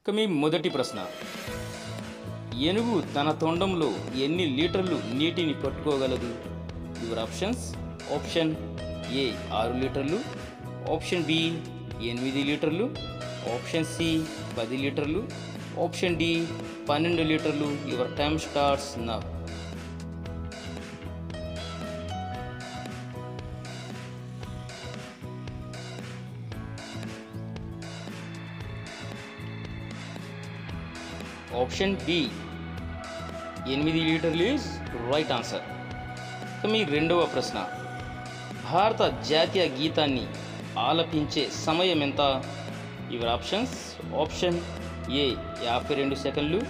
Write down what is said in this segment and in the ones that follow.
ఇక మీ మొదటి ప్రశ్న. ఏనుగు తన తొండంలో ఎన్ని లీటర్లు నీటిని పట్టుకోగలదు? యువర్ ఆప్షన్స్ ఆప్షన్ ఏ ఆరు లీటర్లు. ఆప్షన్ బి ఎనిమిది లీటర్లు. ఆప్షన్ సి పది లీటర్లు. ఆప్షన్ డి పన్నెండు లీటర్లు. Your time starts now option B. ఎనిమిది లీటర్లు ఈజ్ రైట్ ఆన్సర్. ఇక మీ రెండవ ప్రశ్న. భారత జాతీయ గీతాన్ని ఆలపించే సమయం ఎంత? Your options. ఆప్షన్ ఏ యాభై రెండు సెకండ్లు.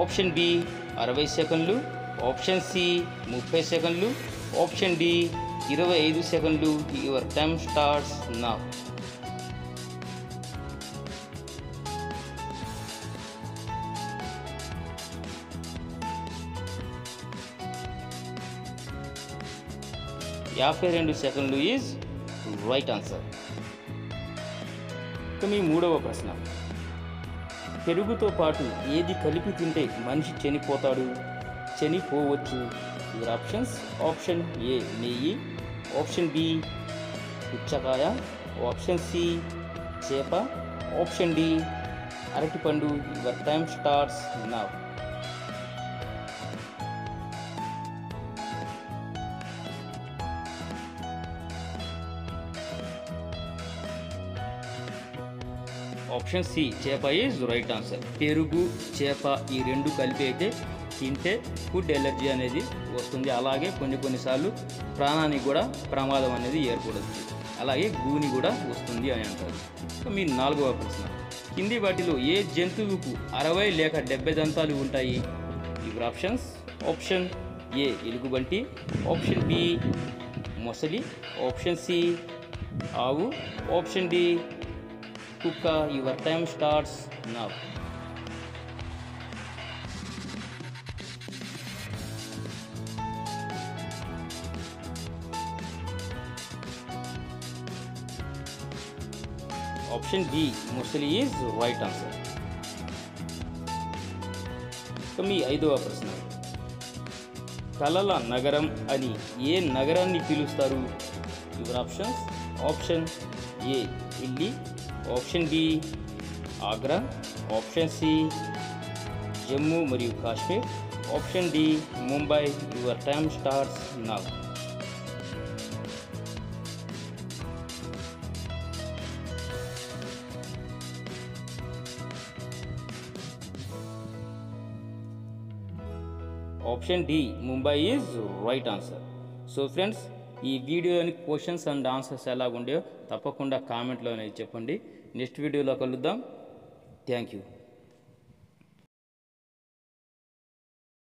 ఆప్షన్ బి అరవై సెకండ్లు. ఆప్షన్ సి ముప్పై సెకండ్లు. ఆప్షన్ డి ఇరవై ఐదు సెకండ్లు. యువర్ టైమ్ స్టార్ట్స్ నా. యాభై రెండు సెకండ్లు ఈజ్ రైట్ ఆన్సర్. ఇక మీ మూడవ ప్రశ్న. పెరుగుతో పాటు ఏది కలిపి తింటే మనిషి చనిపోతాడు? చనిపోవచ్చు. యువర్ ఆప్షన్స్ ఆప్షన్ ఏ నెయ్యి ఆప్షన్ బి పుచ్చకాయ ఆప్షన్ సి చేప ఆప్షన్ డి అరటిపండు your time starts now. Option C చేప ఈజ్ రైట్ ఆన్సర్. పెరుగు చేప ఈ రెండు కలిపి అయితే తింటే ఫుడ్ ఎలర్జీ అనేది వస్తుంది. అలాగే కొన్ని కొన్నిసార్లు ప్రాణానికి కూడా ప్రమాదం అనేది ఏర్పడుతుంది అలాగే గూని కూడా వస్తుంది అని అంటారు. సో మీ నాలుగవ ప్రశ్న. కింది వాటిలో ఏ జంతువుకు అరవై లేక డెబ్బై దంతాలు ఉంటాయి? ఇవి ఆప్షన్స్. ఆప్షన్ ఏ ఎలుగుబంటి. ఆప్షన్ బి మొసలి. ఆప్షన్ సి ఆవు. ఆప్షన్ డి కుక్క your time starts now option B ముసలి ఈజ్ రైట్ ఆన్సర్ ఇక మీ ఐదవ ప్రశ్న. కలల నగరం అని ఏ నగరాన్ని పిలుస్తారు? Your options option A Delhi. Option B Agra option C Jammu మరియు Kashmir option D Mumbai your time starts now option D Mumbai is right answer so friends ఈ వీడియోని క్వశ్చన్స్ అండ్ ఆన్సర్స్ ఎలా ఉండేవో తప్పకుండా కామెంట్లో అనేది చెప్పండి. నెక్స్ట్ వీడియోలో కలుద్దాం. Thank you